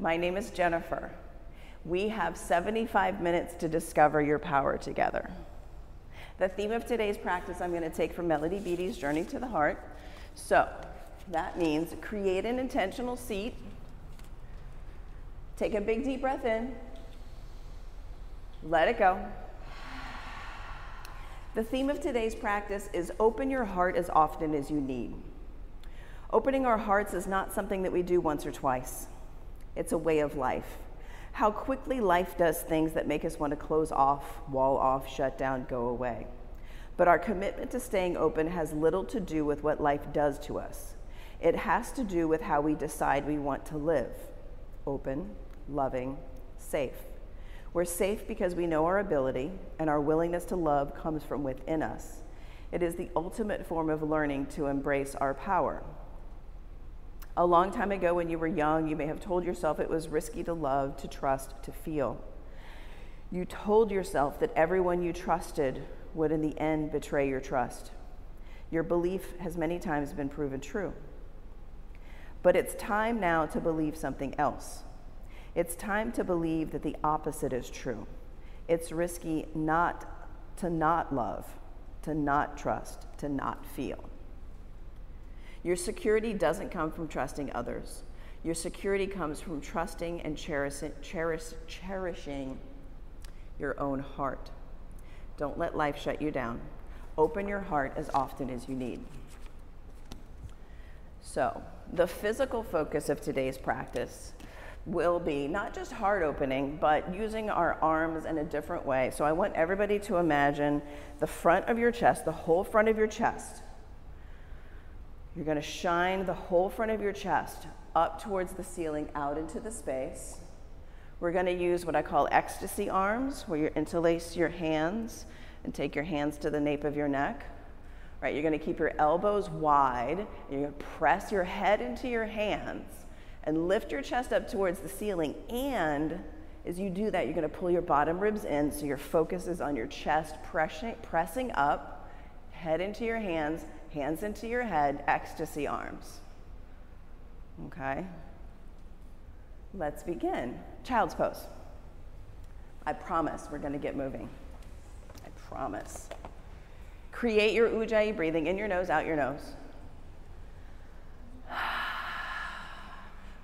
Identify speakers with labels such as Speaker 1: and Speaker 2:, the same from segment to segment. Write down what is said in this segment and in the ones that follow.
Speaker 1: My name is Jennifer. We have 75 minutes to discover your power together. The theme of today's practice I'm going to take from Melody Beattie's Journey to the Heart. So that means create an intentional seat. Take a big deep breath in. Let it go. The theme of today's practice is open your heart as often as you need. Opening our hearts is not something that we do once or twice, it's a way of life. How quickly life does things that make us want to close off, wall off, shut down, go away. But our commitment to staying open has little to do with what life does to us. It has to do with how we decide we want to live open, loving, safe. We're safe because we know our ability, and our willingness to love comes from within us. It is the ultimate form of learning to embrace our power. A long time ago, when you were young, you may have told yourself it was risky to love, to trust, to feel. You told yourself that everyone you trusted would, in the end, betray your trust. Your belief has many times been proven true. But it's time now to believe something else. It's time to believe that the opposite is true. It's risky not to not love, to not trust, to not feel. Your security doesn't come from trusting others. Your security comes from trusting and cherish, cherish, cherishing your own heart. Don't let life shut you down. Open your heart as often as you need. So, the physical focus of today's practice will be not just heart opening, but using our arms in a different way. So I want everybody to imagine the front of your chest, the whole front of your chest. You're going to shine the whole front of your chest up towards the ceiling, out into the space. We're going to use what I call ecstasy arms, where you interlace your hands and take your hands to the nape of your neck. Right, you're going to keep your elbows wide. You're going to press your head into your hands and lift your chest up towards the ceiling. And as you do that, you're going to pull your bottom ribs in so your focus is on your chest, pressing, pressing up, head into your hands, hands into your head, ecstasy arms. Okay? Let's begin. Child's pose. I promise we're going to get moving. I promise. Create your ujjayi breathing in your nose, out your nose.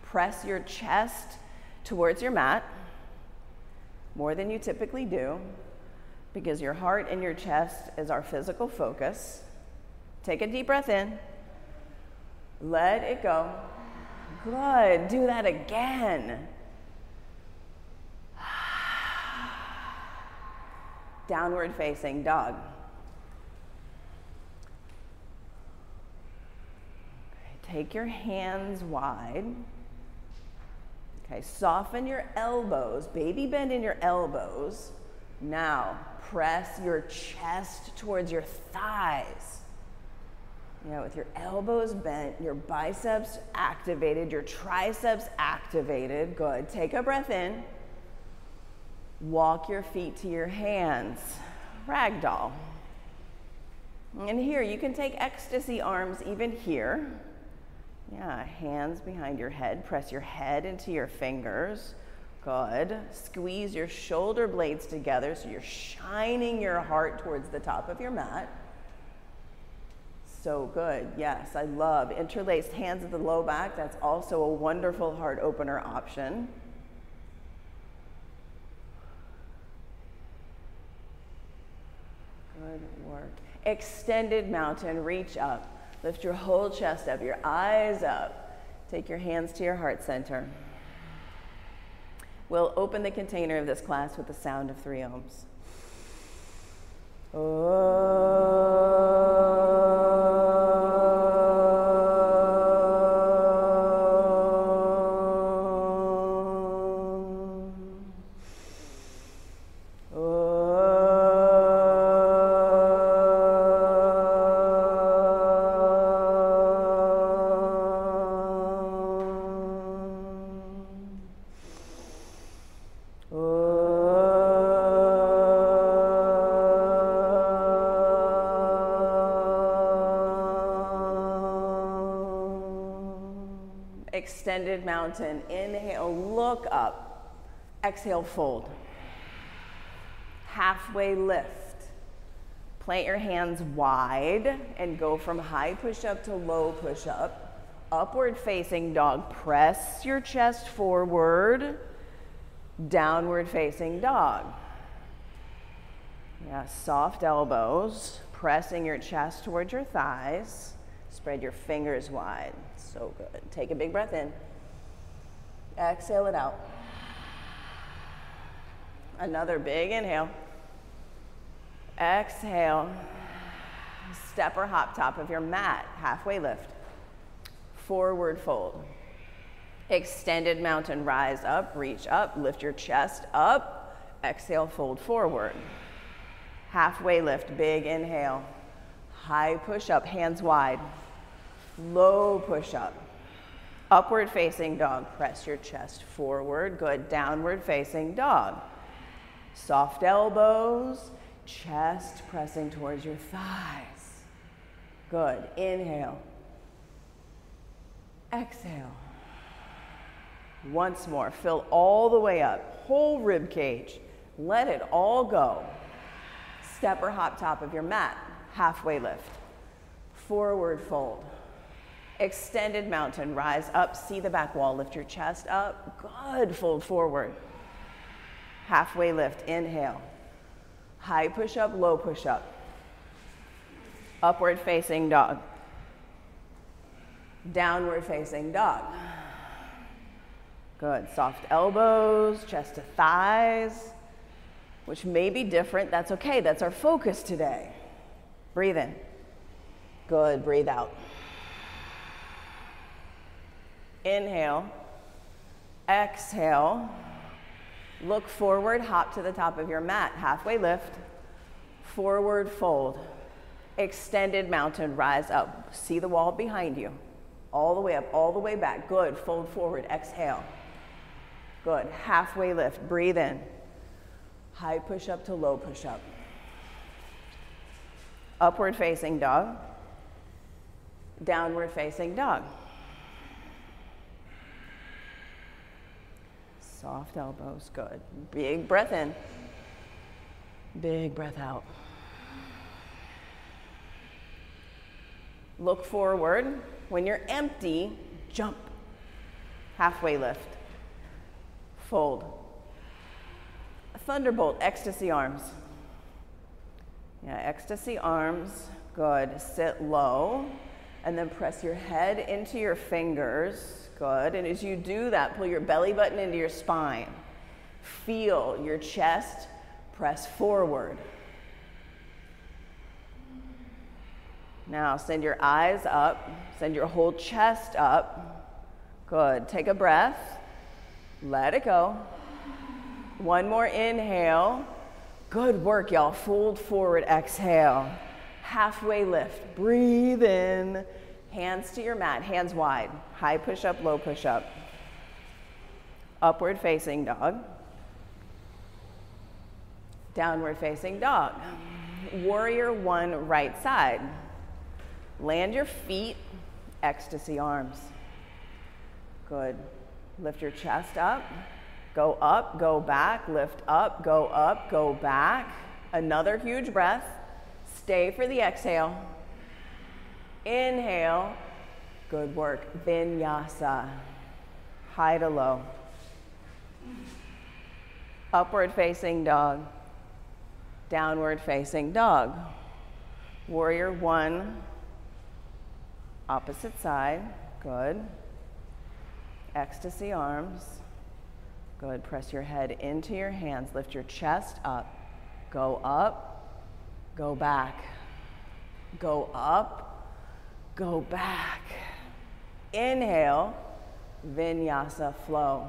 Speaker 1: press your chest towards your mat more than you typically do because your heart and your chest is our physical focus. Take a deep breath in. Let it go. Good. Do that again. Downward facing dog. Take your hands wide. Okay, soften your elbows, baby bend in your elbows. Now, press your chest towards your thighs. You know, with your elbows bent, your biceps activated, your triceps activated. Good. Take a breath in. Walk your feet to your hands. Ragdoll. And here, you can take ecstasy arms even here. Yeah, hands behind your head. Press your head into your fingers. Good. Squeeze your shoulder blades together so you're shining your heart towards the top of your mat. So good. Yes, I love interlaced hands at the low back. That's also a wonderful heart opener option. Good work. Extended mountain, reach up. Lift your whole chest up, your eyes up. Take your hands to your heart center. We'll open the container of this class with the sound of three oms. Oh. Extended mountain. Inhale, look up. Exhale, fold. Halfway lift. Plant your hands wide and go from high push up to low push up. Upward facing dog. Press your chest forward. Downward facing dog. Yeah, soft elbows, pressing your chest towards your thighs. Spread your fingers wide. So good. Take a big breath in. Exhale it out. Another big inhale. Exhale. Step or hop top of your mat. Halfway lift. Forward fold. Extended mountain. Rise up, reach up, lift your chest up. Exhale, fold forward. Halfway lift. Big inhale. High push up, hands wide. Low push up. Upward facing dog. Press your chest forward. Good. Downward facing dog. Soft elbows. Chest pressing towards your thighs. Good. Inhale. Exhale. Once more. Fill all the way up. Whole rib cage. Let it all go. Step or hop top of your mat. Halfway lift. Forward fold. Extended mountain, rise up, see the back wall, lift your chest up. Good, fold forward. Halfway lift, inhale. High push up, low push up. Upward facing dog. Downward facing dog. Good, soft elbows, chest to thighs, which may be different. That's okay, that's our focus today. Breathe in. Good, breathe out. Inhale. Exhale. Look forward, hop to the top of your mat. Halfway lift. Forward fold. Extended mountain, rise up. See the wall behind you. All the way up, all the way back. Good. Fold forward. Exhale. Good. Halfway lift. Breathe in. High push up to low push up. Upward facing dog. Downward facing dog. Soft elbows, good. Big breath in. Big breath out. Look forward. When you're empty, jump. Halfway lift. Fold. Thunderbolt, ecstasy arms. Yeah, ecstasy arms. Good. Sit low and then press your head into your fingers Good. And as you do that, pull your belly button into your spine. Feel your chest press forward. Now send your eyes up, send your whole chest up. Good. Take a breath. Let it go. One more inhale. Good work, y'all. Fold forward, exhale. Halfway lift. Breathe in. Hands to your mat, hands wide. High push up, low push up. Upward facing dog. Downward facing dog. Warrior one, right side. Land your feet, ecstasy arms. Good. Lift your chest up. Go up, go back, lift up, go up, go back. Another huge breath. Stay for the exhale. Inhale. Good work. Vinyasa. High to low. Upward facing dog. Downward facing dog. Warrior one. Opposite side. Good. Ecstasy arms. Good. Press your head into your hands. Lift your chest up. Go up. Go back. Go up go back. Inhale, vinyasa flow.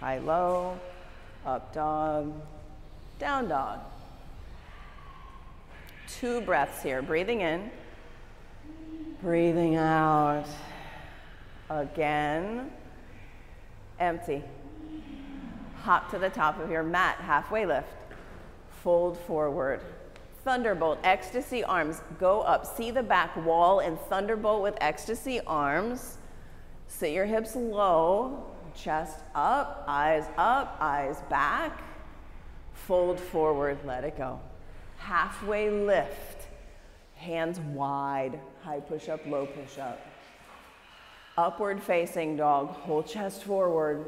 Speaker 1: High, low, up dog, down dog. Two breaths here. Breathing in, breathing out. Again, empty. Hop to the top of your mat, halfway lift. Fold forward. Thunderbolt, ecstasy arms, go up. See the back wall and thunderbolt with ecstasy arms. Sit your hips low, chest up, eyes up, eyes back. Fold forward, let it go. Halfway lift, hands wide, high push up, low push up. Upward facing dog, whole chest forward,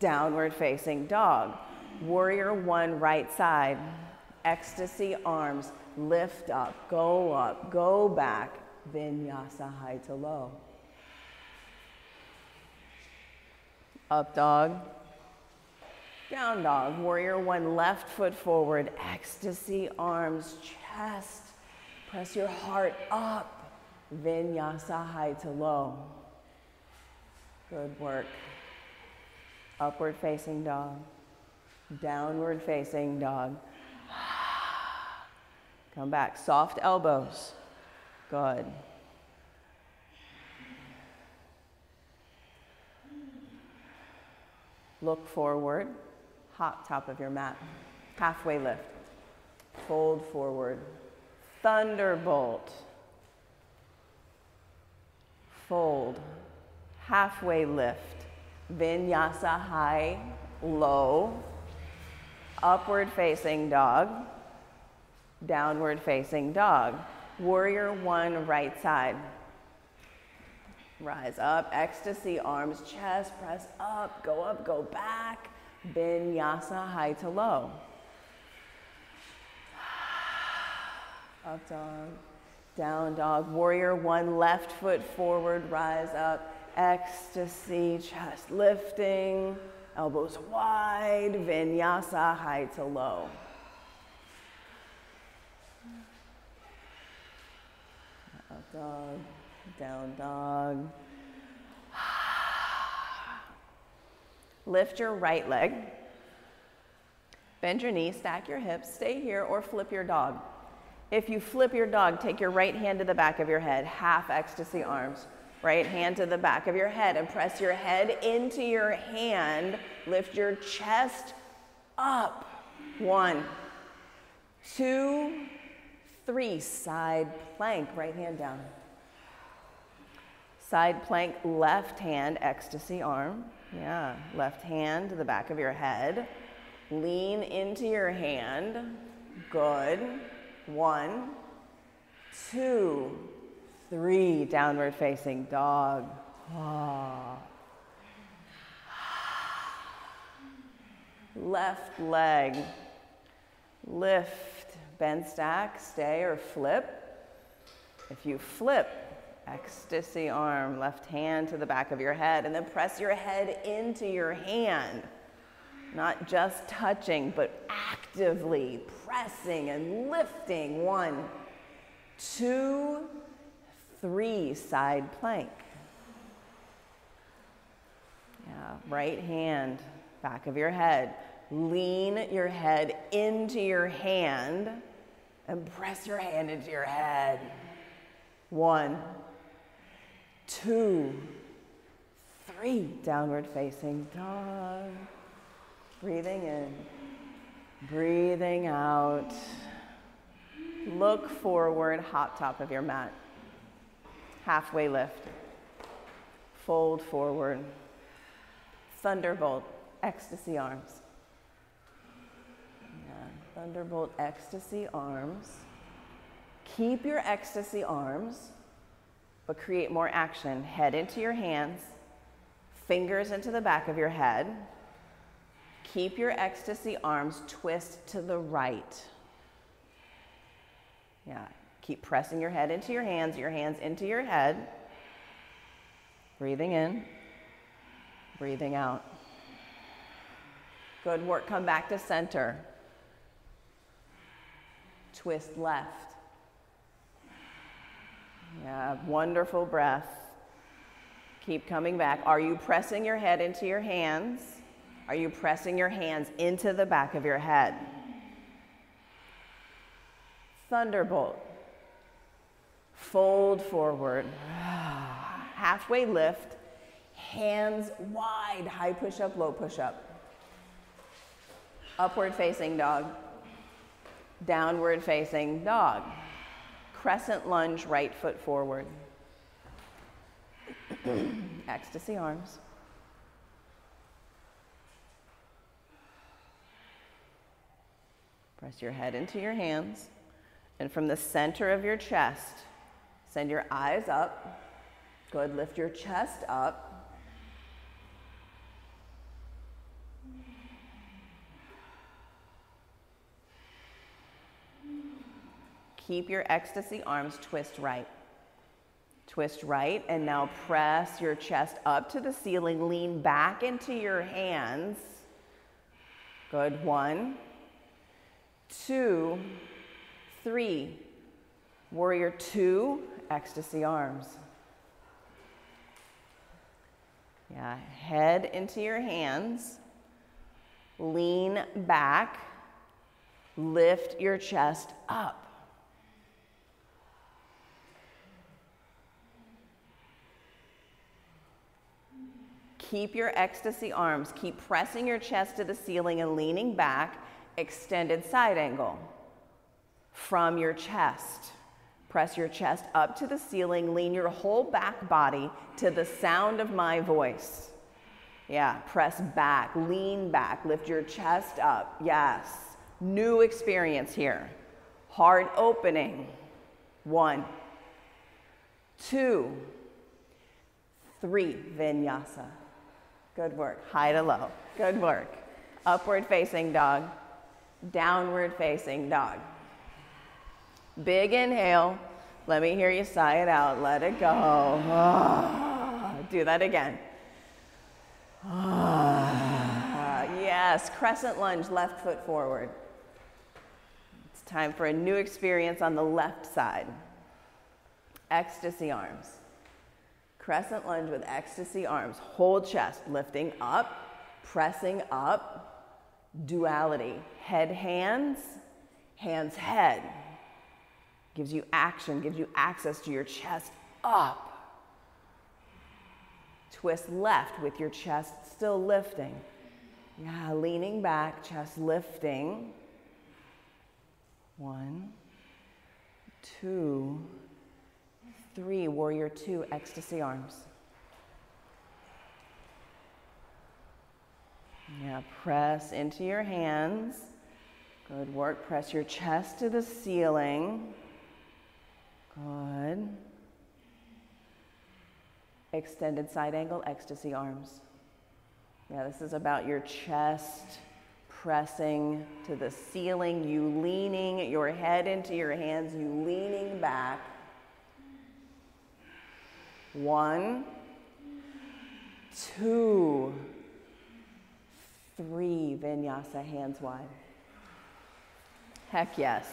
Speaker 1: downward facing dog. Warrior one, right side. Ecstasy arms, lift up, go up, go back. Vinyasa high to low. Up dog. Down dog. Warrior one, left foot forward. Ecstasy arms, chest. Press your heart up. Vinyasa high to low. Good work. Upward facing dog. Downward facing dog. Come back. Soft elbows. Good. Look forward. Hop top of your mat. Halfway lift. Fold forward. Thunderbolt. Fold halfway lift, vinyasa high, low, upward facing dog, downward facing dog. Warrior one, right side. Rise up, ecstasy, arms, chest, press up, go up, go back. Vinyasa, high to low. Up dog, down dog. Warrior one, left foot forward, rise up ecstasy, chest lifting, elbows wide, vinyasa, high to low. Dog, down dog. Lift your right leg. Bend your knee, stack your hips, stay here, or flip your dog. If you flip your dog, take your right hand to the back of your head, half ecstasy arms. Right hand to the back of your head and press your head into your hand. Lift your chest up. One, two, three. Side plank, right hand down. Side plank, left hand, ecstasy arm. Yeah, left hand to the back of your head. Lean into your hand. Good. One, two, Three, downward facing dog. Ah. Left leg, lift, bend stack, stay or flip. If you flip, ecstasy arm, left hand to the back of your head, and then press your head into your hand. Not just touching, but actively pressing and lifting. One, two, three side plank. Yeah, right hand, back of your head. Lean your head into your hand and press your hand into your head. One, two, three. Downward facing dog. Breathing in, breathing out. Look forward, hot top of your mat halfway lift, fold forward, thunderbolt, ecstasy arms. Thunderbolt, ecstasy arms. Keep your ecstasy arms, but create more action. Head into your hands, fingers into the back of your head. Keep your ecstasy arms twist to the right. Yeah, Keep pressing your head into your hands, your hands into your head. Breathing in, breathing out. Good work. Come back to center. Twist left. Yeah, wonderful breath. Keep coming back. Are you pressing your head into your hands? Are you pressing your hands into the back of your head? Thunderbolt. Fold forward. Halfway lift. Hands wide. High push up, low push up. Upward facing dog. Downward facing dog. Crescent lunge, right foot forward. ecstasy arms. Press your head into your hands. And from the center of your chest, send your eyes up. Good. Lift your chest up. Keep your ecstasy arms twist right. Twist right, and now press your chest up to the ceiling. Lean back into your hands. Good. One, two, three. Warrior two, ecstasy arms. Yeah, head into your hands. Lean back. Lift your chest up. Keep your ecstasy arms. Keep pressing your chest to the ceiling and leaning back. Extended side angle from your chest. Press your chest up to the ceiling. Lean your whole back body to the sound of my voice. Yeah, press back, lean back, lift your chest up. Yes. New experience here. Heart opening. One, two, three, vinyasa. Good work. High to low. Good work. Upward facing dog. Downward facing dog. Big inhale. Let me hear you sigh it out. Let it go. Do that again. yes, crescent lunge, left foot forward. It's time for a new experience on the left side. Ecstasy arms. Crescent lunge with ecstasy arms. Whole chest, lifting up, pressing up. Duality. Head, hands, hands, head. Gives you action, gives you access to your chest up. Twist left with your chest still lifting. Yeah, leaning back, chest lifting. One, two, three, warrior two, ecstasy arms. Yeah, press into your hands. Good work. Press your chest to the ceiling. Good. Extended side angle, ecstasy arms. Yeah, this is about your chest pressing to the ceiling, you leaning your head into your hands, you leaning back. One, two, three, vinyasa, hands wide. Heck yes.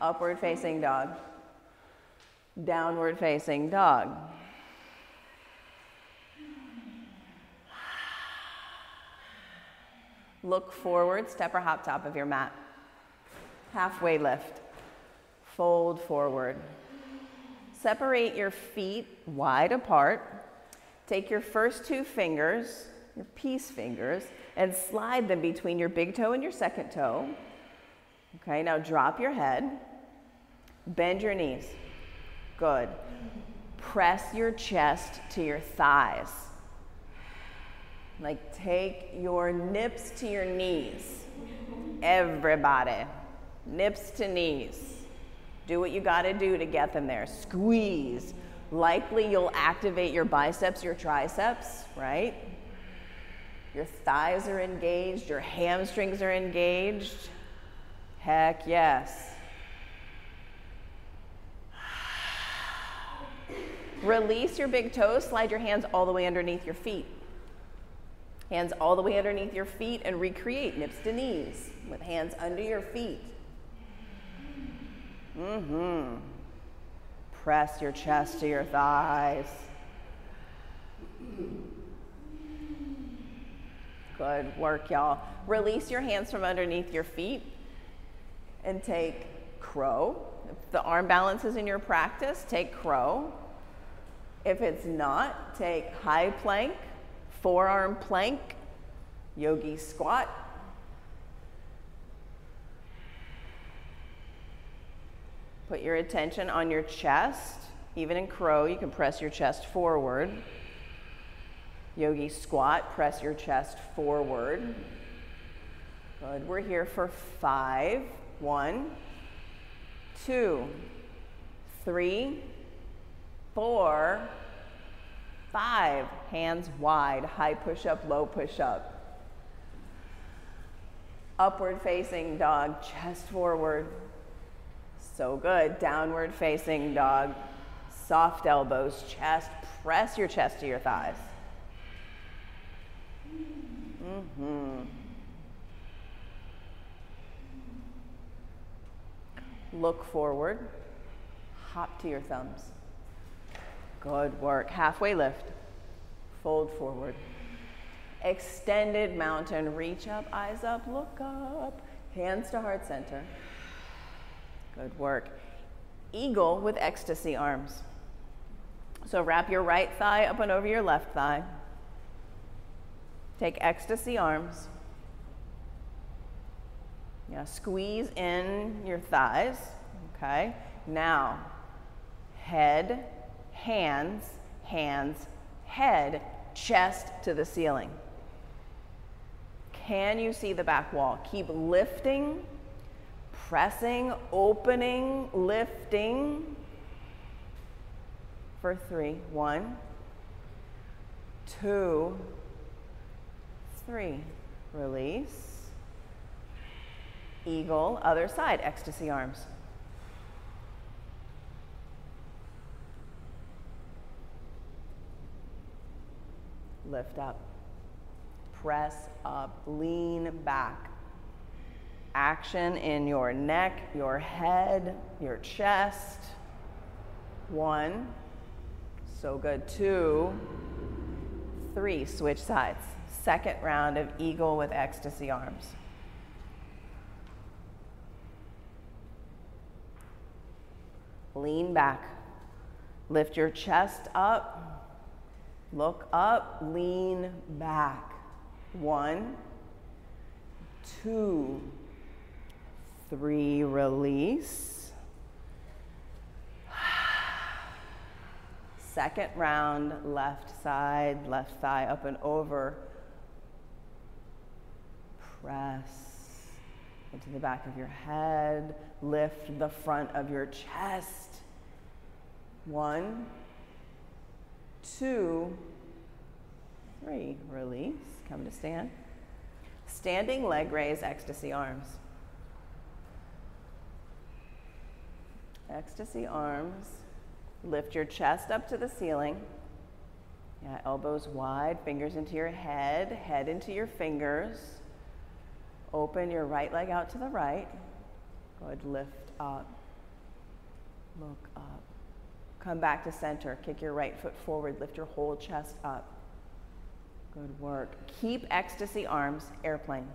Speaker 1: Upward facing dog. Downward facing dog. Look forward, step or hop top of your mat. Halfway lift. Fold forward. Separate your feet wide apart. Take your first two fingers, your peace fingers, and slide them between your big toe and your second toe. Okay, now drop your head. Bend your knees. Good. Press your chest to your thighs. Like take your nips to your knees. Everybody. Nips to knees. Do what you got to do to get them there. Squeeze. Likely you'll activate your biceps, your triceps, right? Your thighs are engaged, your hamstrings are engaged. Heck yes. Release your big toes, slide your hands all the way underneath your feet. Hands all the way underneath your feet and recreate nips to knees with hands under your feet. Mm-hmm. Press your chest to your thighs. Good work, y'all. Release your hands from underneath your feet and take crow. If the arm balance is in your practice, take crow. If it's not, take high plank, forearm plank, yogi squat, Put your attention on your chest. Even in crow, you can press your chest forward. Yogi squat, press your chest forward. Good. We're here for five. One, two, three, four, five. Hands wide, high push up, low push up. Upward facing dog, chest forward. So good. Downward facing dog, soft elbows, chest. Press your chest to your thighs. Mm-hmm. Look forward. Hop to your thumbs. Good work. Halfway lift. Fold forward. Extended mountain. Reach up, eyes up, look up. Hands to heart center. Good work. Eagle with ecstasy arms. So wrap your right thigh up and over your left thigh. Take ecstasy arms. Yeah, squeeze in your thighs. Okay. Now, head, hands, hands, head, chest to the ceiling. Can you see the back wall? Keep lifting, pressing, opening, lifting. For three. One, two, three. Release. Eagle, other side, ecstasy arms. Lift up. Press up. Lean back. Action in your neck, your head, your chest. One. So good. Two. Three. Switch sides. Second round of eagle with ecstasy arms. Lean back. Lift your chest up. Look up. Lean back. One, two, three. Release. Second round, left side, left thigh up and over. Press into the back of your head. Lift the front of your chest. One, two, three. Release. Come to stand. Standing leg raise, ecstasy arms. Ecstasy arms. Lift your chest up to the ceiling. Yeah, elbows wide, fingers into your head, head into your fingers. Open your right leg out to the right. Good. Lift up. Look up. Come back to center. Kick your right foot forward. Lift your whole chest up. Good work. Keep ecstasy arms, airplane.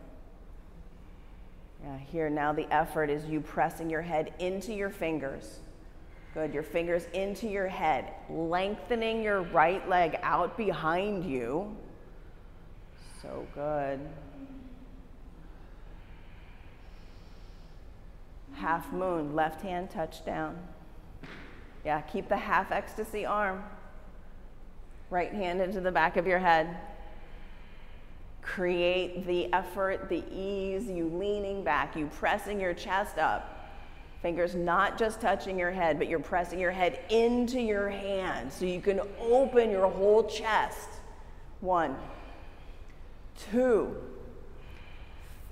Speaker 1: Yeah, here now the effort is you pressing your head into your fingers. Good. Your fingers into your head, lengthening your right leg out behind you. So good. Half moon, left hand touch down. Yeah, keep the half ecstasy arm. Right hand into the back of your head. Create the effort, the ease, you leaning back, you pressing your chest up. Fingers not just touching your head, but you're pressing your head into your hand so you can open your whole chest. One, two,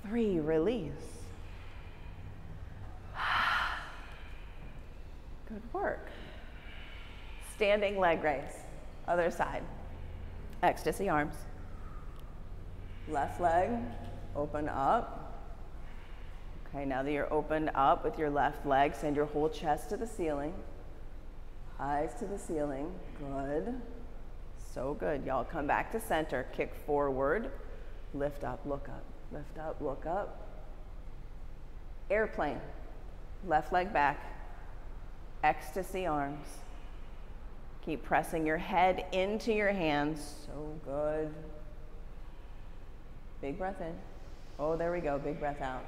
Speaker 1: three, release. Good work. Standing leg raise, other side. Ecstasy arms. Left leg, open up. Okay, now that you're opened up with your left leg, send your whole chest to the ceiling. Eyes to the ceiling. Good. So good. Y'all come back to center. Kick forward. Lift up, look up. Lift up, look up. Airplane. Left leg back. Ecstasy arms. Keep pressing your head into your hands. So good. Big breath in. Oh, there we go. Big breath out.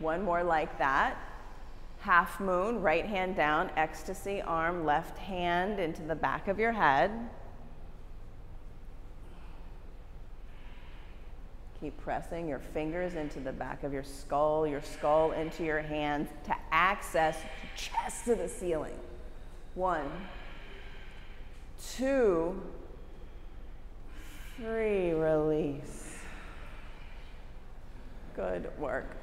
Speaker 1: One more like that. Half moon, right hand down, ecstasy arm, left hand into the back of your head. Keep pressing your fingers into the back of your skull, your skull into your hands to access chest to the ceiling. One, two, three, release. Good work.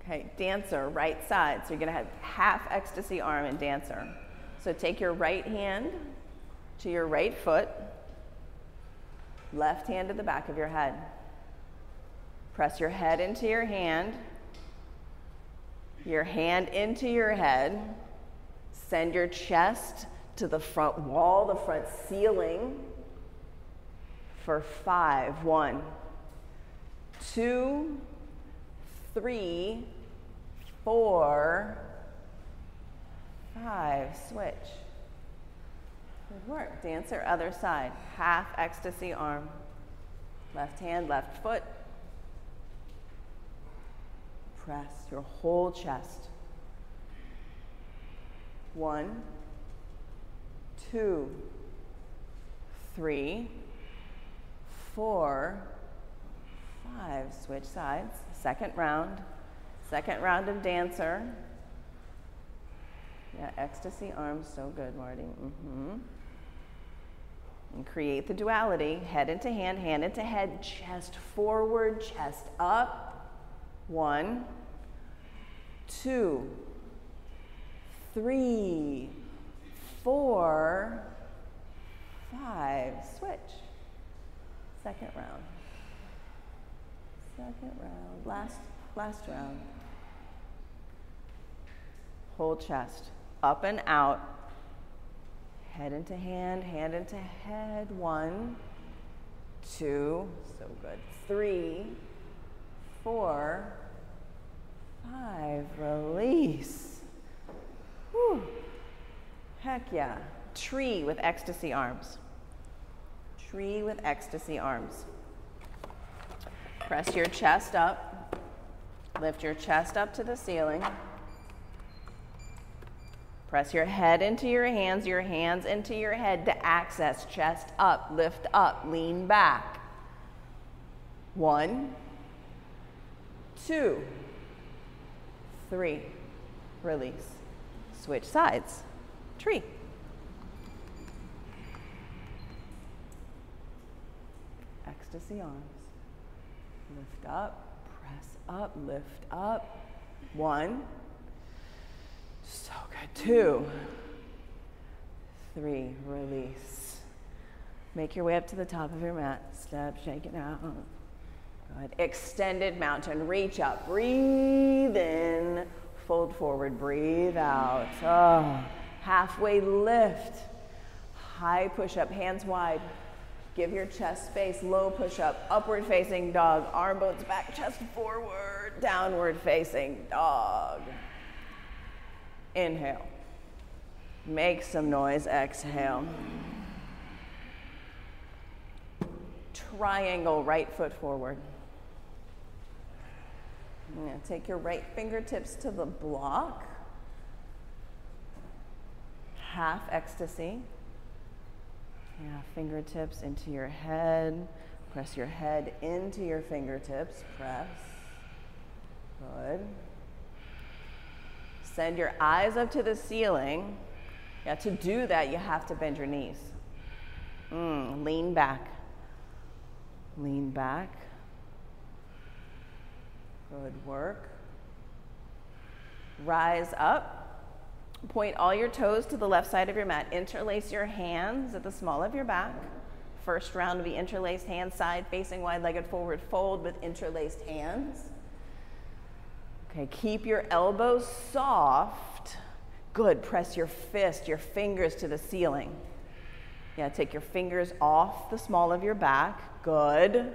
Speaker 1: Okay, dancer, right side. So you're to have half ecstasy arm and dancer. So take your right hand to your right foot, left hand to the back of your head. Press your head into your hand, your hand into your head. Send your chest to the front wall, the front ceiling for five. One, two, three, four, five. Switch. Good work. Dancer, other side. Half ecstasy arm. Left hand, left foot. Press your whole chest. One, two, three, four, five. Switch sides. Second round. Second round of dancer. Yeah, ecstasy arms, so good, Marty. Mm-hmm. And create the duality head into hand, hand into head, chest forward, chest up. One, two, three, four, five. Switch. Second round. Second round. Last, last round. Whole chest. Up and out. Head into hand, hand into head. One, two, so good. Three, four, five. Release. Whew. Heck yeah. Tree with ecstasy arms. Tree with ecstasy arms. Press your chest up. Lift your chest up to the ceiling. Press your head into your hands, your hands into your head to access chest up, lift up, lean back. One, two, three, release. Switch sides. Tree. Ecstasy arms. Lift up, press up, lift up. One, so good. Two, three, release. Make your way up to the top of your mat. Step, shake it out. Good. Extended mountain. Reach up. Breathe in. Fold forward. Breathe out. Oh. Halfway lift. High push up. Hands wide. Give your chest space. Low push up. Upward facing dog. Arm bones back. Chest forward. Downward facing dog. Inhale. Make some noise. Exhale. Triangle, right foot forward. Take your right fingertips to the block. Half ecstasy. Yeah, fingertips into your head. Press your head into your fingertips. Press. Good. Send your eyes up to the ceiling. Yeah, to do that, you have to bend your knees. Mm, lean back. Lean back. Good work. Rise up. Point all your toes to the left side of your mat. Interlace your hands at the small of your back. First round will be interlaced hands, side facing wide legged forward fold with interlaced hands. Okay, keep your elbows soft. Good. Press your fist, your fingers to the ceiling. Yeah, take your fingers off the small of your back. Good.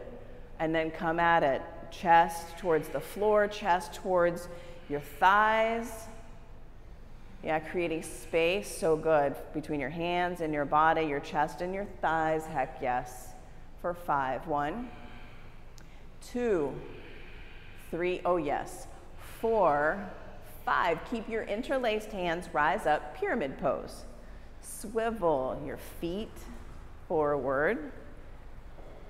Speaker 1: And then come at it. Chest towards the floor, chest towards your thighs. Yeah, creating space, so good, between your hands and your body, your chest and your thighs. Heck yes. For five. One, two, three. Oh, yes four, five. Keep your interlaced hands, rise up, pyramid pose. Swivel your feet forward.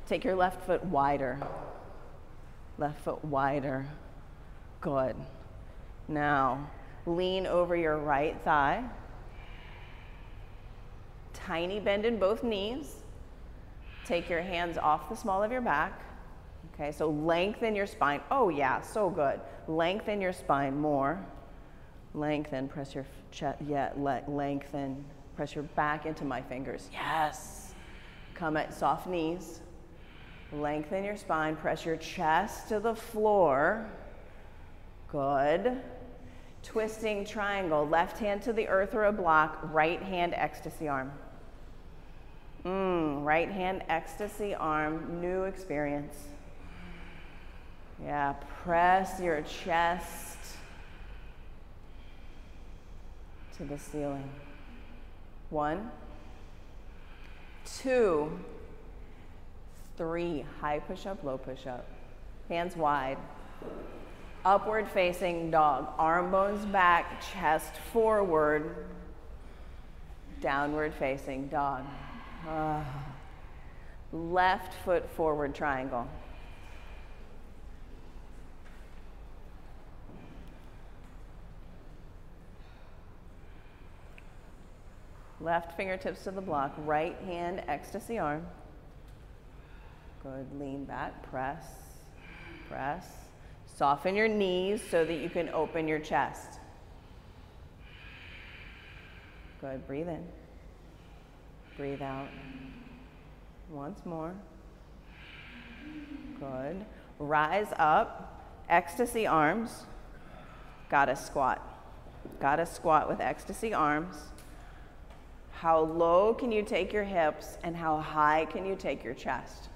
Speaker 1: Take your left foot wider. Left foot wider. Good. Now, lean over your right thigh. Tiny bend in both knees. Take your hands off the small of your back. Okay, so lengthen your spine. Oh, yeah, so good. Lengthen your spine more. Lengthen, press your chest, yeah, lengthen. Press your back into my fingers. Yes. Come at soft knees. Lengthen your spine. Press your chest to the floor. Good. Twisting triangle. Left hand to the earth or a block. Right hand ecstasy arm. Mm, right hand ecstasy arm. New experience. Yeah, press your chest to the ceiling. One, two, three. High push up, low push up. Hands wide. Upward facing dog. Arm bones back, chest forward. Downward facing dog. Uh, left foot forward triangle. Left fingertips to the block, right hand ecstasy arm. Good, lean back, press, press. Soften your knees so that you can open your chest. Good, breathe in. Breathe out. Once more. Good. Rise up, ecstasy arms. Gotta squat. Gotta squat with ecstasy arms. How low can you take your hips and how high can you take your chest?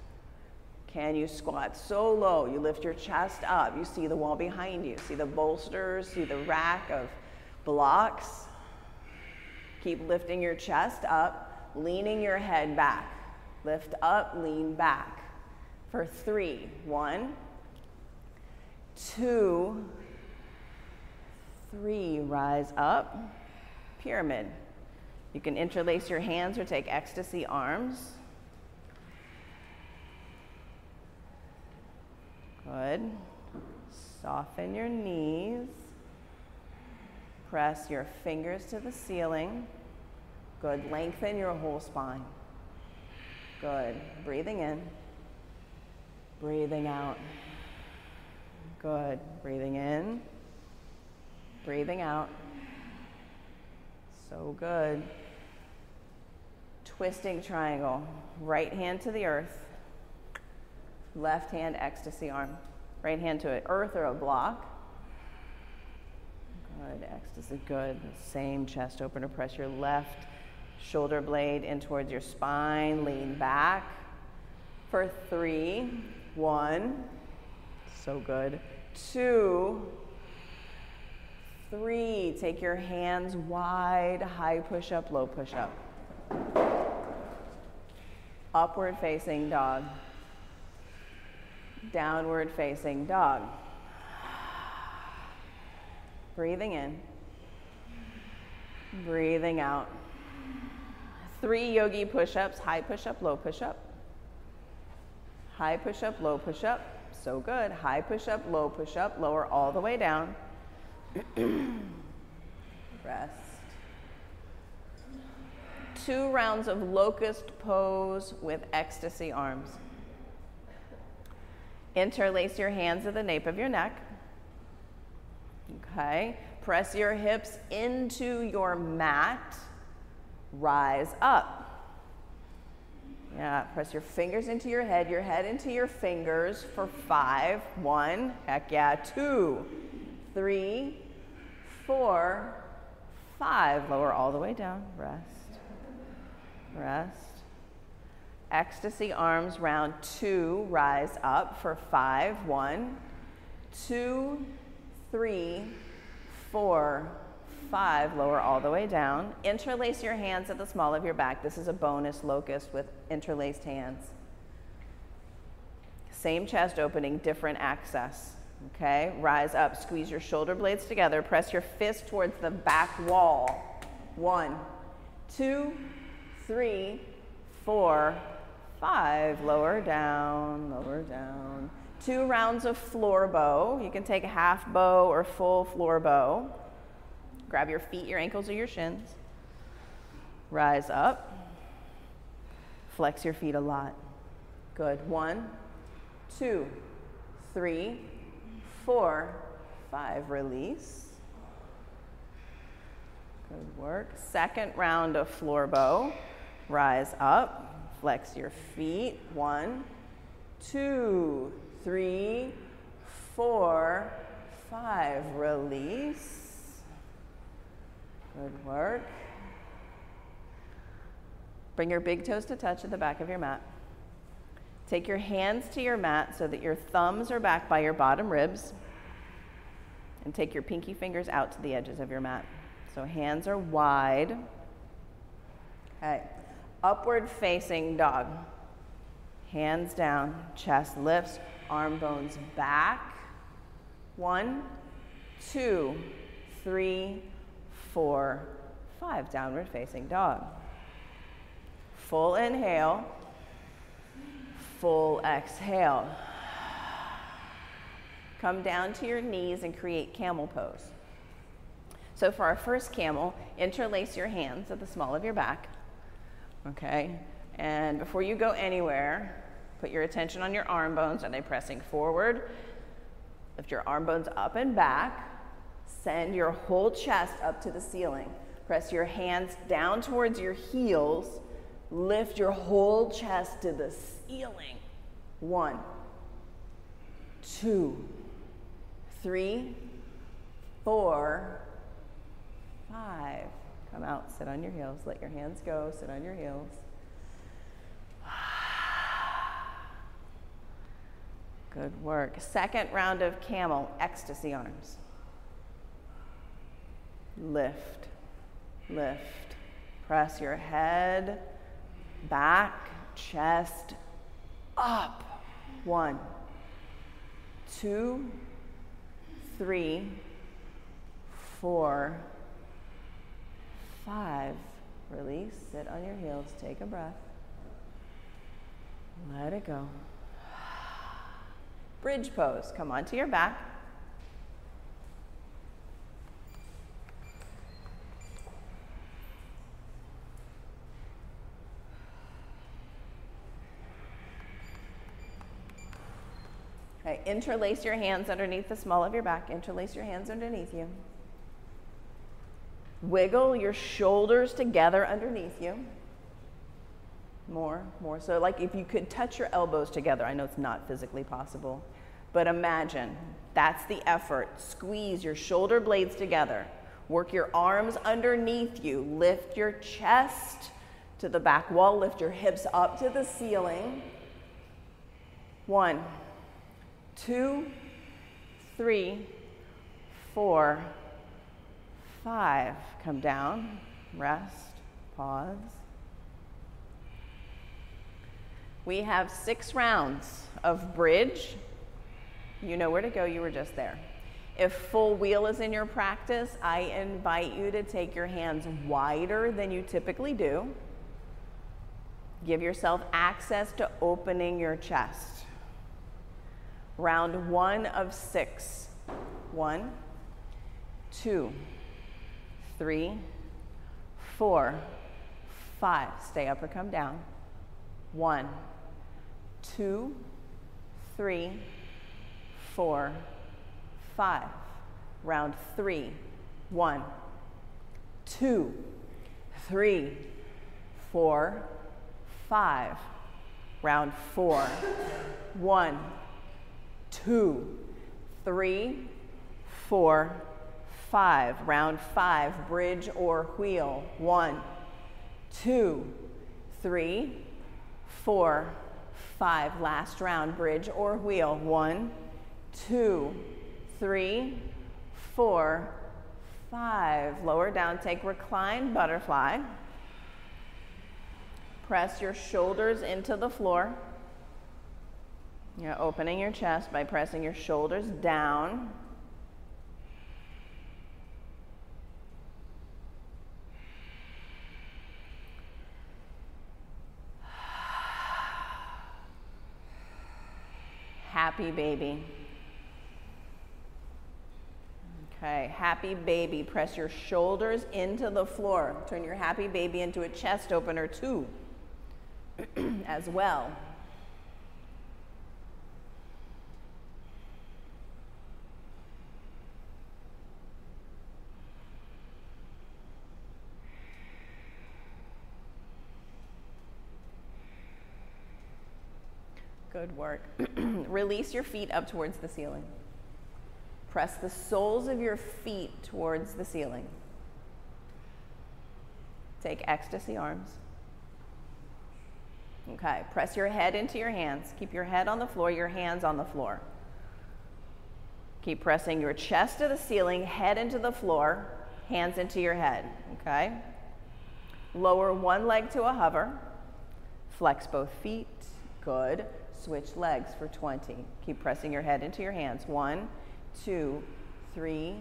Speaker 1: Can you squat so low? You lift your chest up. You see the wall behind you. See the bolsters, see the rack of blocks. Keep lifting your chest up, leaning your head back. Lift up, lean back. For three. One, two, three. Rise up. Pyramid. You can interlace your hands or take ecstasy arms. Good. Soften your knees. Press your fingers to the ceiling. Good. Lengthen your whole spine. Good. Breathing in. Breathing out. Good. Breathing in. Breathing out. So good. Twisting triangle. Right hand to the earth. Left hand ecstasy arm. Right hand to an earth or a block. Good. Ecstasy. Good. Same chest opener. Press your left shoulder blade in towards your spine. Lean back for three. One. So good. Two Three, take your hands wide, high push up, low push up. Upward facing dog. Downward facing dog. Breathing in. Breathing out. Three yogi push ups high push up, low push up. High push up, low push up. So good. High push up, low push up. Lower all the way down. Rest. Two rounds of locust pose with ecstasy arms. Interlace your hands at the nape of your neck. Okay. Press your hips into your mat. Rise up. Yeah, press your fingers into your head, your head into your fingers for five. One, heck yeah, two, three, four, five. Lower all the way down. Rest. Rest. Ecstasy arms round two. Rise up for five. One, two, three, four, five. Lower all the way down. Interlace your hands at the small of your back. This is a bonus locust with interlaced hands. Same chest opening, different access. Okay, rise up, squeeze your shoulder blades together, press your fist towards the back wall. One, two, three, four, five. Lower down, lower down. Two rounds of floor bow. You can take a half bow or full floor bow. Grab your feet, your ankles, or your shins. Rise up. Flex your feet a lot. Good. One, two, three, four, five. Release. Good work. Second round of floor bow. Rise up. Flex your feet. One, two, three, four, five. Release. Good work. Bring your big toes to touch at the back of your mat. Take your hands to your mat so that your thumbs are back by your bottom ribs. And take your pinky fingers out to the edges of your mat. So hands are wide. Okay. Upward facing dog. Hands down, chest lifts, arm bones back. One, two, three, four, five. Downward facing dog. Full inhale, full exhale. Come down to your knees and create camel pose. So for our first camel, interlace your hands at the small of your back. Okay? And before you go anywhere, put your attention on your arm bones. Are they pressing forward? Lift your arm bones up and back. Send your whole chest up to the ceiling. Press your hands down towards your heels Lift your whole chest to the ceiling. One, two, three, four, five. Come out, sit on your heels. Let your hands go, sit on your heels. Good work. Second round of camel, ecstasy arms. Lift, lift. Press your head back, chest, up. One, two, three, four, five. Release, sit on your heels, take a breath. Let it go. Bridge pose. Come onto your back. Okay, interlace your hands underneath the small of your back. Interlace your hands underneath you. Wiggle your shoulders together underneath you. More, more. So, like if you could touch your elbows together, I know it's not physically possible, but imagine that's the effort. Squeeze your shoulder blades together. Work your arms underneath you. Lift your chest to the back wall. Lift your hips up to the ceiling. One two, three, four, five. Come down, rest, pause. We have six rounds of bridge. You know where to go, you were just there. If full wheel is in your practice, I invite you to take your hands wider than you typically do. Give yourself access to opening your chest round one of six. One, two, three, four, five. Stay up or come down. One, two, three, four, five. Round three. One, two, three, four, five. Round four. One, two, three, four, five. Round five, bridge or wheel. One, two, three, four, five. Last round, bridge or wheel. One, two, three, four, five. Lower down, take recline, butterfly. Press your shoulders into the floor. You're opening your chest by pressing your shoulders down. Happy baby. Okay, happy baby. Press your shoulders into the floor. Turn your happy baby into a chest opener too, as well. Good work. Release your feet up towards the ceiling. Press the soles of your feet towards the ceiling. Take ecstasy arms. Okay, press your head into your hands. Keep your head on the floor, your hands on the floor. Keep pressing your chest to the ceiling, head into the floor, hands into your head. Okay? Lower one leg to a hover. Flex both feet. Good. Switch legs for 20. Keep pressing your head into your hands. One, two, three,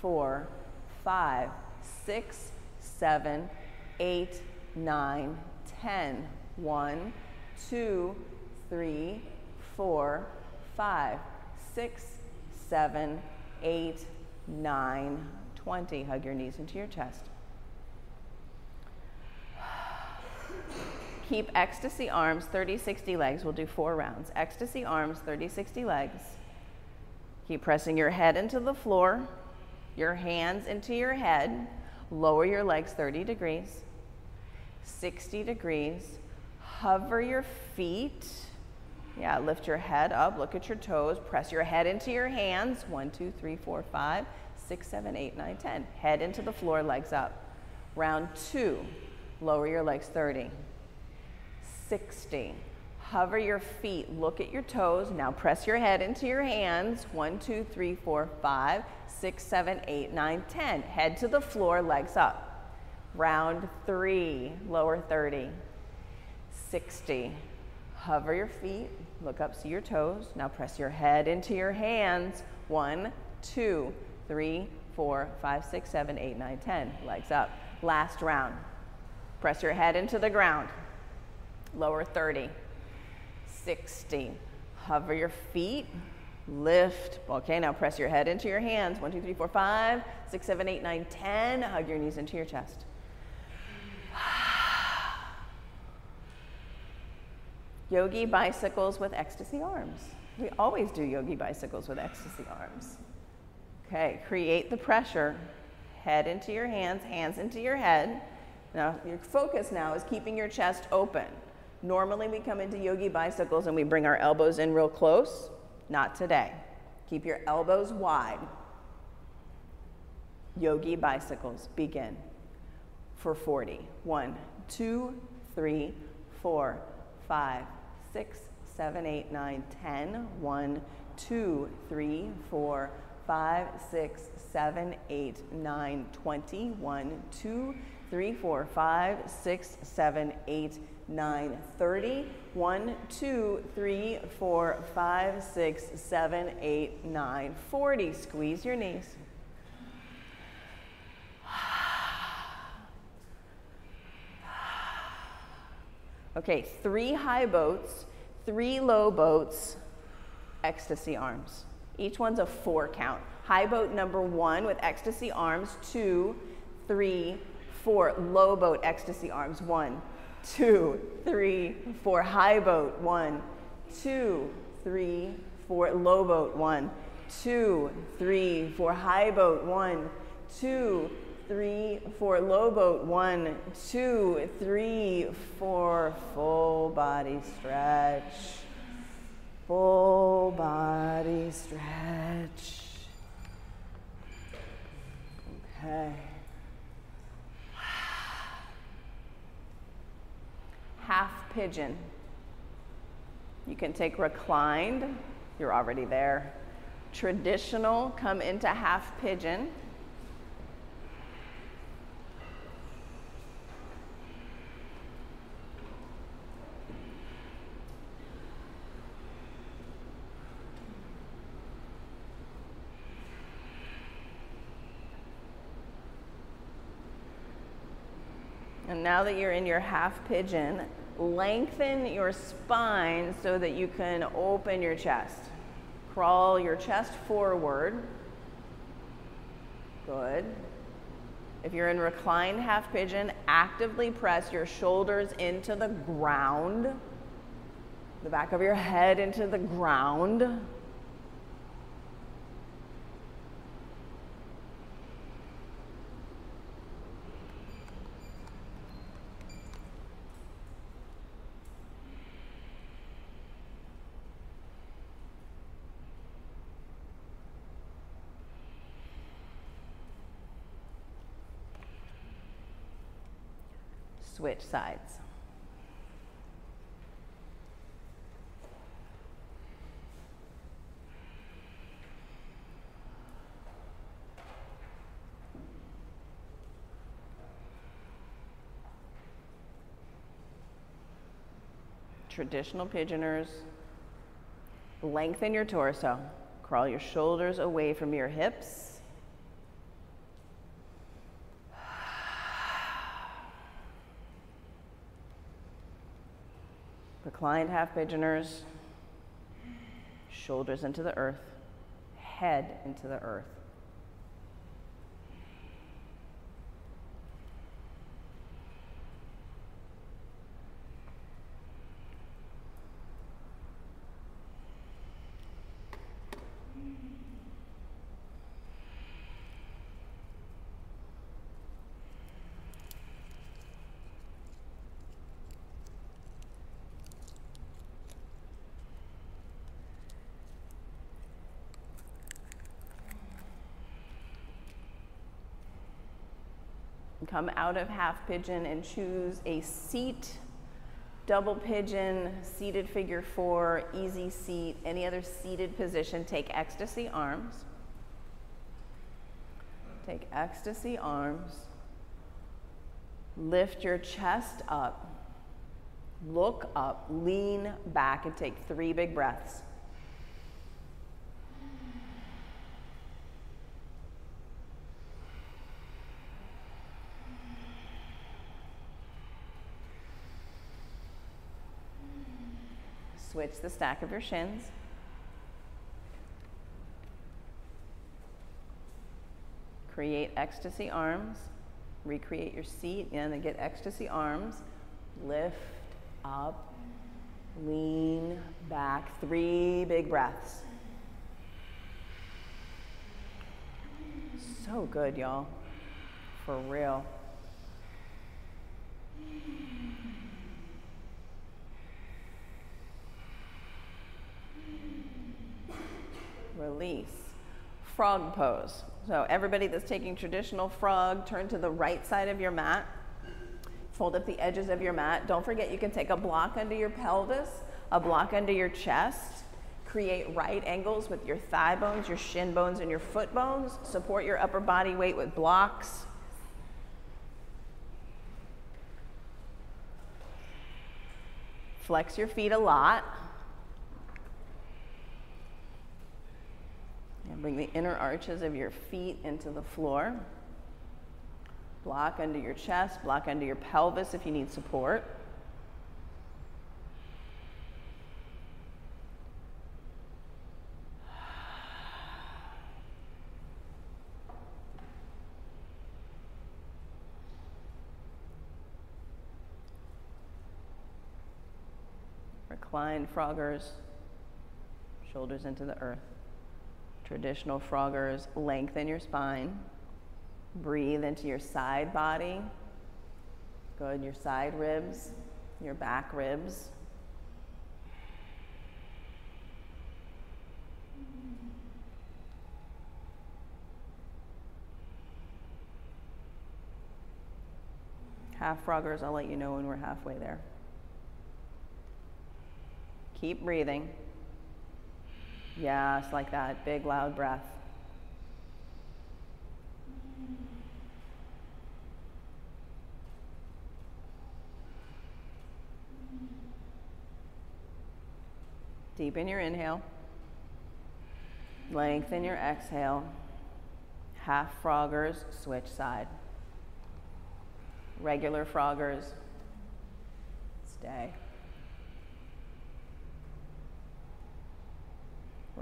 Speaker 1: four, five, six, seven, eight, nine, ten. One, two, three, four, five, six, seven, eight, nine, twenty. Hug your knees into your chest. Keep ecstasy arms, 30, 60 legs. We'll do four rounds. Ecstasy arms, 30, 60 legs. Keep pressing your head into the floor, your hands into your head. Lower your legs 30 degrees, 60 degrees. Hover your feet. Yeah, lift your head up, look at your toes, press your head into your hands. One, two, three, four, five, six, seven, eight, nine, ten. Head into the floor, legs up. Round two, lower your legs 30. 60. Hover your feet, look at your toes. Now press your head into your hands. One, two, three, four, five, six, seven, eight, nine, ten. Head to the floor, legs up. Round three, lower 30. 60. Hover your feet, look up, see your toes. Now press your head into your hands. One, two, three, four, five, six, seven, eight, nine, ten. Legs up. Last round. Press your head into the ground lower 30, 60. Hover your feet, lift. Okay, now press your head into your hands. One, two, three, four, five, six, seven, eight, nine, ten. Hug your knees into your chest. yogi bicycles with ecstasy arms. We always do yogi bicycles with ecstasy arms. Okay, create the pressure. Head into your hands, hands into your head. Now, your focus now is keeping your chest open. Normally we come into yogi bicycles and we bring our elbows in real close. Not today. Keep your elbows wide. Yogi bicycles begin for 40. One, two, three, four, five, six, seven, eight, nine, ten. One, two, three, four, five, six, seven, eight, nine, twenty. One, two, three, four, five, six, seven, eight, 9, 30. 1, 2, 3, 4, 5, 6, 7, 8, 9, 40. Squeeze your knees. Okay, three high boats, three low boats, ecstasy arms. Each one's a four count. High boat number one with ecstasy arms, two, three, four. Low boat, ecstasy arms, one, two, three, four. High boat, one, two, three, four. Low boat, one, two, three, four. High boat, one, two, three, four. Low boat, one, two, three, four. Full body stretch. Full body stretch. Okay. Half pigeon. You can take reclined, you're already there. Traditional, come into half pigeon. Now that you're in your half pigeon, lengthen your spine so that you can open your chest. Crawl your chest forward. Good. If you're in reclined half pigeon, actively press your shoulders into the ground, the back of your head into the ground. Switch sides. Traditional pigeoners, lengthen your torso. Crawl your shoulders away from your hips. Reclined half pigeoners, shoulders into the earth, head into the earth. Come out of half pigeon and choose a seat, double pigeon, seated figure four, easy seat, any other seated position. Take ecstasy arms. Take ecstasy arms. Lift your chest up. Look up, lean back, and take three big breaths. Switch the stack of your shins. Create ecstasy arms. Recreate your seat and then get ecstasy arms. Lift up, lean back. Three big breaths. So good, y'all. For real. Release. Frog pose. So everybody that's taking traditional frog, turn to the right side of your mat. Fold up the edges of your mat. Don't forget you can take a block under your pelvis, a block under your chest. Create right angles with your thigh bones, your shin bones, and your foot bones. Support your upper body weight with blocks. Flex your feet a lot. And bring the inner arches of your feet into the floor. Block under your chest, block under your pelvis if you need support. Reclined froggers, shoulders into the earth. Traditional froggers, lengthen your spine. Breathe into your side body. Good, your side ribs, your back ribs. Half froggers, I'll let you know when we're halfway there. Keep breathing. Yes, like that. Big, loud breath. Deepen your inhale. Lengthen your exhale. Half froggers, switch side. Regular froggers, stay.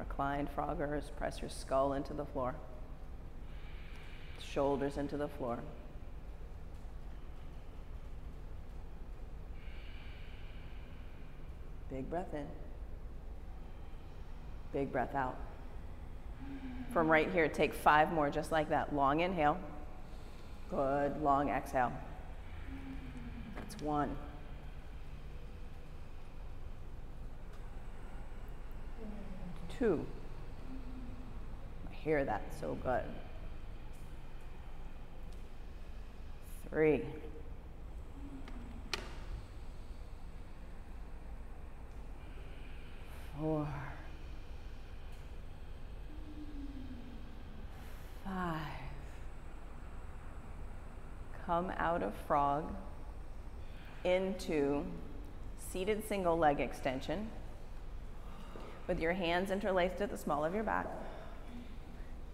Speaker 1: Reclined froggers, press your skull into the floor, shoulders into the floor. Big breath in. Big breath out. From right here, take five more just like that. Long inhale. Good. Long exhale. That's one. Two. I hear that so good. Three. Four. Five. Come out of frog into seated single leg extension with your hands interlaced at the small of your back.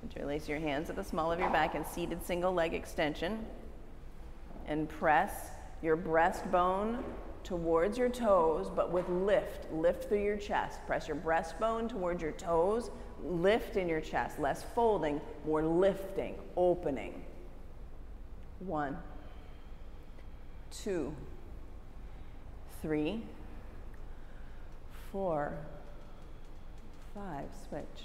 Speaker 1: Interlace your hands at the small of your back in seated single leg extension and press your breastbone towards your toes, but with lift. Lift through your chest. Press your breastbone towards your toes. Lift in your chest. Less folding, more lifting, opening. One, two, three, four, five. Switch.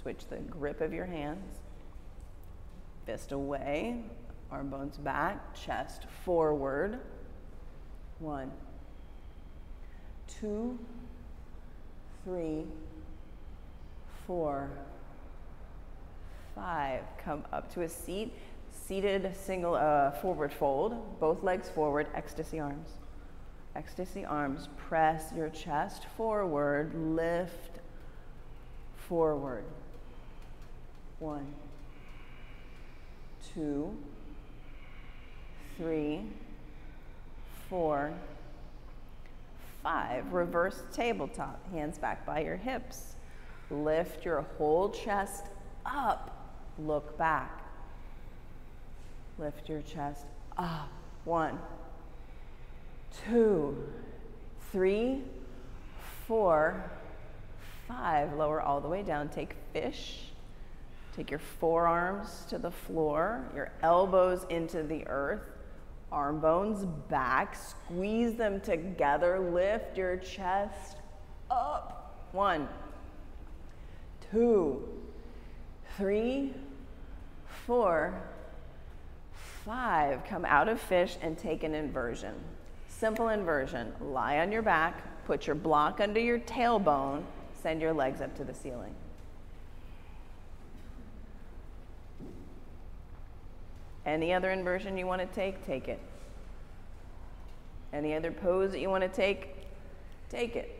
Speaker 1: Switch the grip of your hands. Fist away, arm bones back, chest forward. One, two, three, four, five. Come up to a seat. Seated single uh, forward fold, both legs forward, ecstasy arms. Ecstasy arms, press your chest forward, lift forward. One, two, three, four, five. Reverse tabletop, hands back by your hips. Lift your whole chest up, look back. Lift your chest up. One, two, three, four, five. Lower all the way down. Take fish. Take your forearms to the floor, your elbows into the earth, arm bones back. Squeeze them together. Lift your chest up. One, two, three, four, five. Come out of fish and take an inversion. Simple inversion. Lie on your back, put your block under your tailbone, send your legs up to the ceiling. Any other inversion you want to take, take it. Any other pose that you want to take, take it.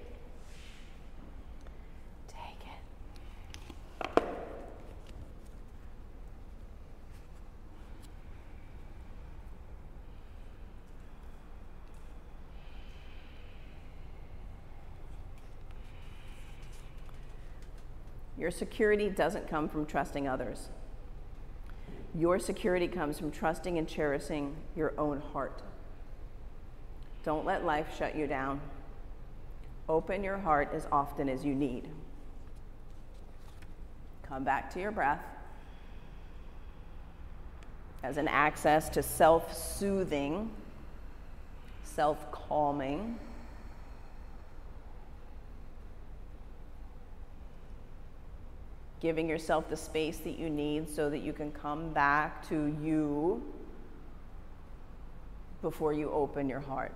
Speaker 1: Take it. Your security doesn't come from trusting others. Your security comes from trusting and cherishing your own heart. Don't let life shut you down. Open your heart as often as you need. Come back to your breath as an access to self soothing, self calming. Giving yourself the space that you need so that you can come back to you before you open your heart.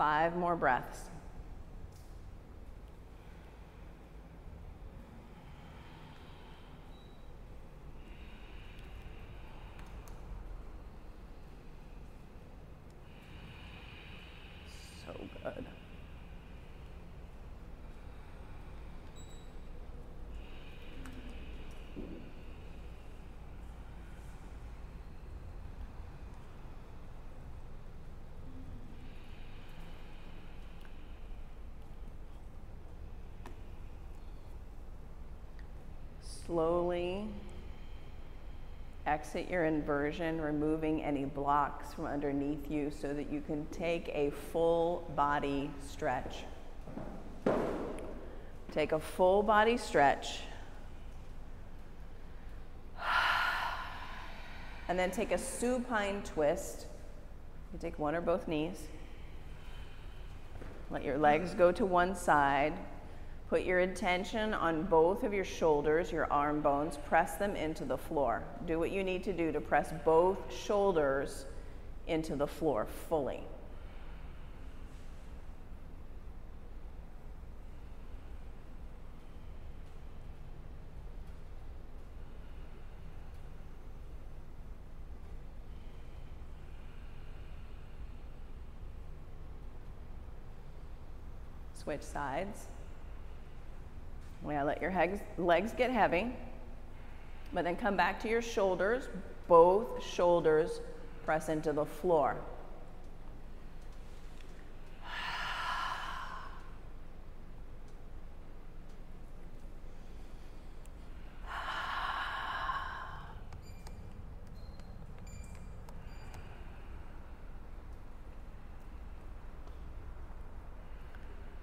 Speaker 1: Five more breaths. So good. Slowly exit your inversion, removing any blocks from underneath you so that you can take a full body stretch. Take a full body stretch. And then take a supine twist. You take one or both knees. Let your legs go to one side. Put your attention on both of your shoulders, your arm bones. Press them into the floor. Do what you need to do to press both shoulders into the floor fully. Switch sides. Yeah, let your legs get heavy, but then come back to your shoulders. Both shoulders press into the floor.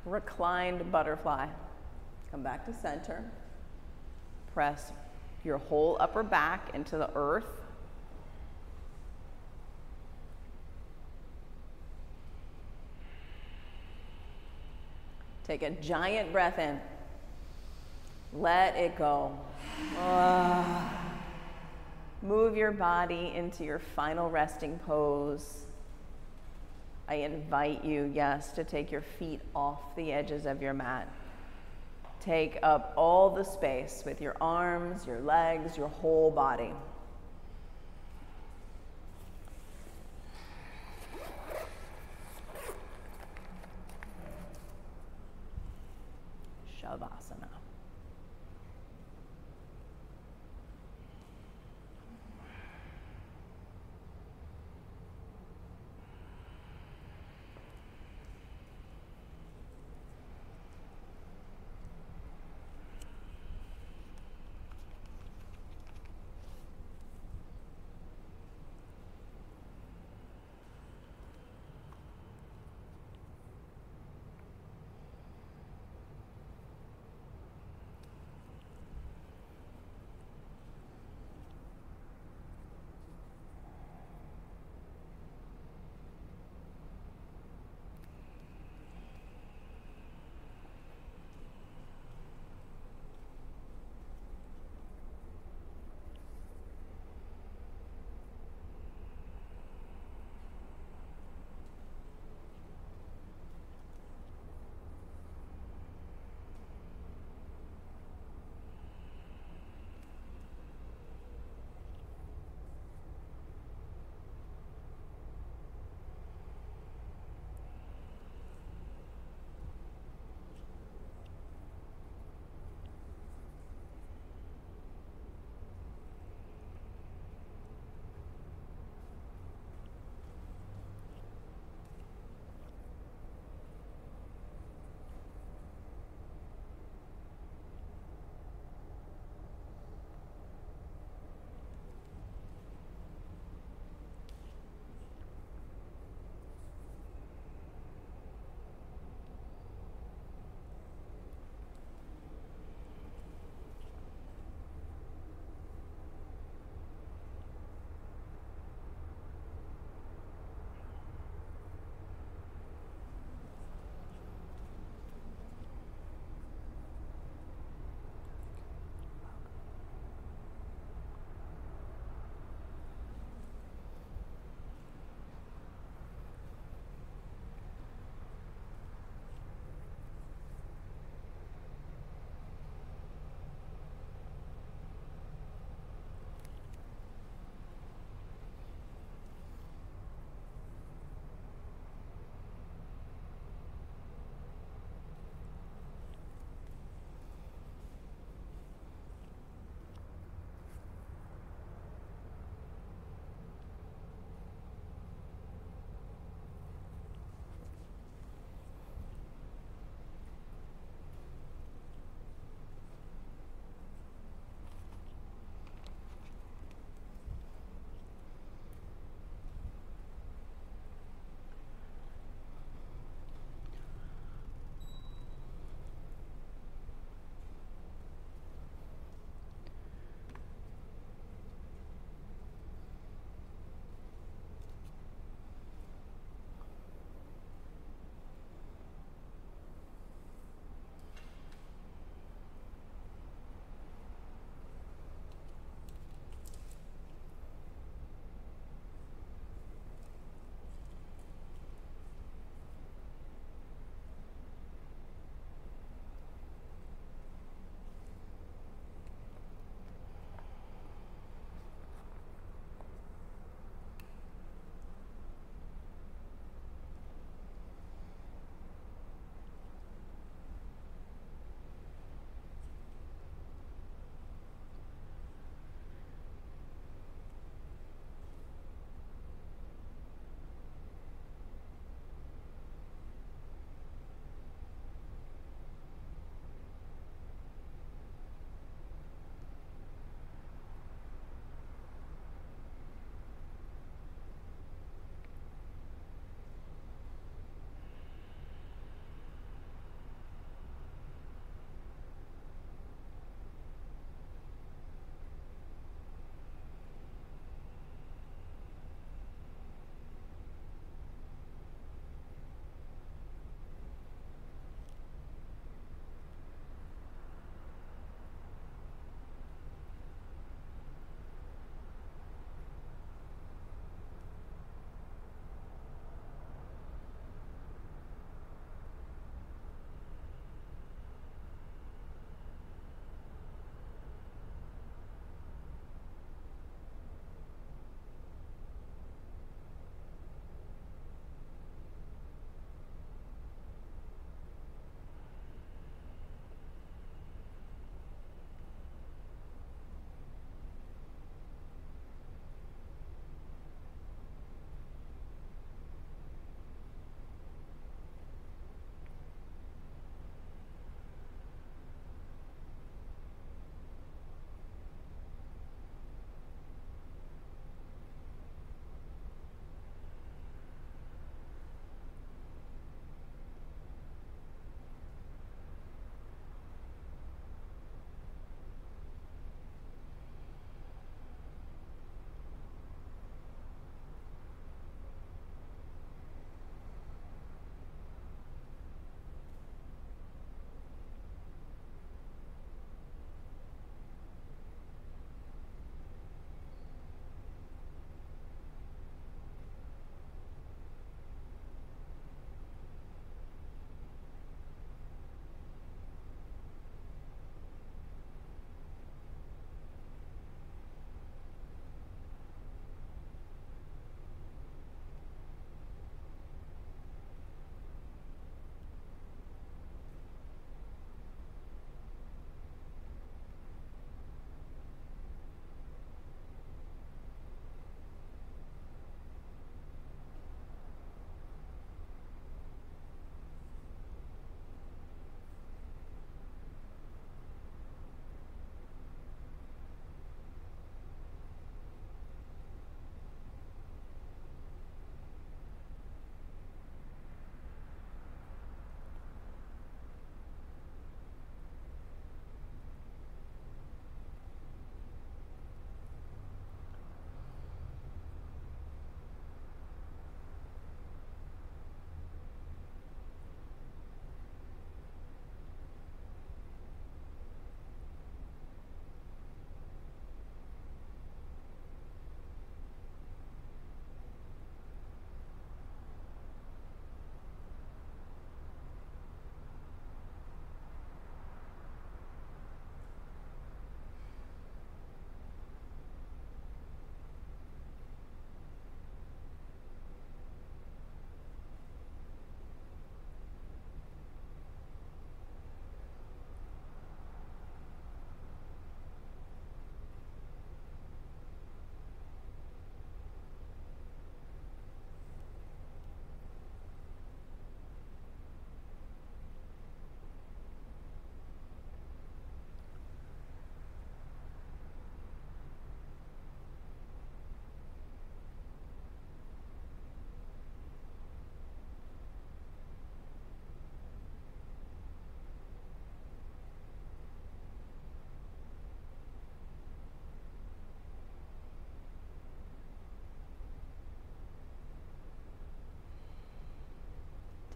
Speaker 1: Reclined butterfly. Come back to center. Press your whole upper back into the earth. Take a giant breath in. Let it go. Move your body into your final resting pose. I invite you, yes, to take your feet off the edges of your mat. Take up all the space with your arms, your legs, your whole body. Shavasana.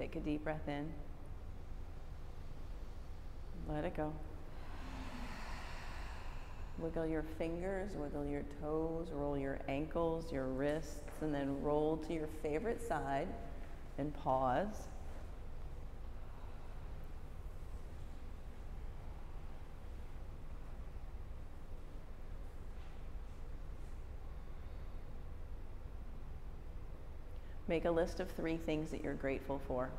Speaker 1: Take a deep breath in. Let it go. Wiggle your fingers, wiggle your toes, roll your ankles, your wrists, and then roll to your favorite side and pause. Make a list of three things that you're grateful for.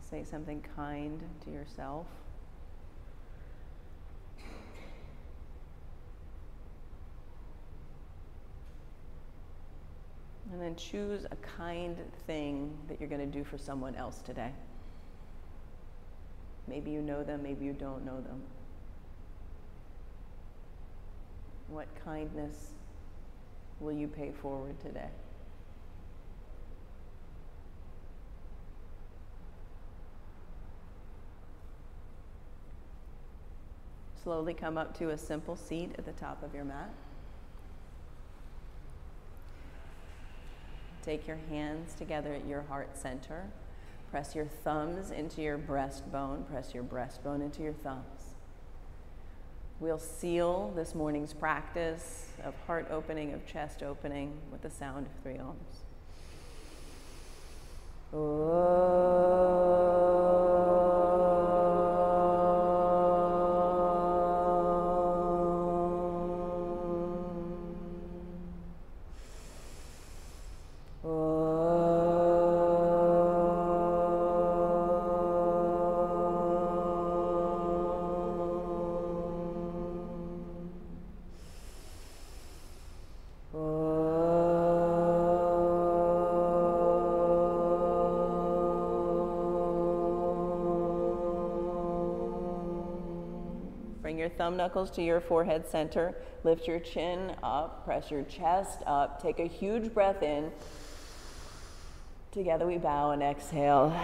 Speaker 1: Say something kind to yourself. And then choose a kind thing that you're going to do for someone else today. Maybe you know them, maybe you don't know them. What kindness will you pay forward today? Slowly come up to a simple seat at the top of your mat. Take your hands together at your heart center. Press your thumbs into your breastbone. Press your breastbone into your thumbs. We'll seal this morning's practice of heart opening, of chest opening with the sound of three oms. Bring your thumb knuckles to your forehead center. Lift your chin up. Press your chest up. Take a huge breath in. Together we bow and exhale.